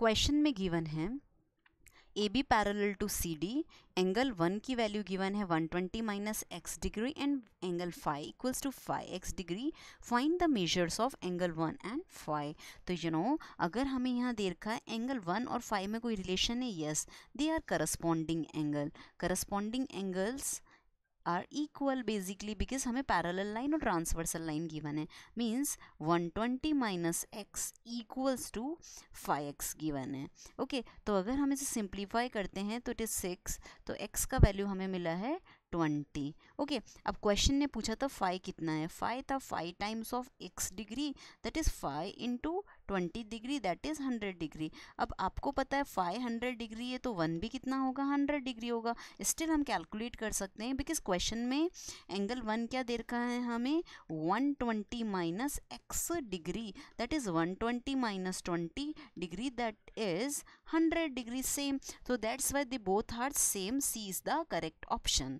Question में given है A B parallel to C D angle one की value given है 120 twenty minus x degree and angle five equals to five x degree find the measures of angle one and five तो you you know know, अगर हमें यहाँ दे रखा है angle one और five में कोई रिलेशन है yes they are corresponding angle corresponding angles are equal basically because हमें पैरेलल लाइन और ट्रांसवर्सल लाइन गिवन है। Means 120 twenty minus x equals to five x given है। ओके okay, तो अगर हम इसे सिंप्लीफाई करते हैं तो इट इज़ सिक्स तो एक्स का वैल्यू हमें मिला है ट्वेंटी ओके okay, अब क्वेश्चन ने पूछा था फाइव कितना है? फाइव था five times of x degree that is five into twenty degree, that is hundred degree. अब आपको पता है फाइव हंड्रेड डिग्री है तो वन भी कितना होगा? हंड्रेड डिग्री होगा। स्टिल हम कैलकुलेट कर सकते हैं बिकॉज़ क्वेश्चन में एंगल वन क्या दे रखा है हमें? One twenty minus x degree, that is one twenty minus twenty degree, that is hundred degree, same. so that's why they both are same c is the correct option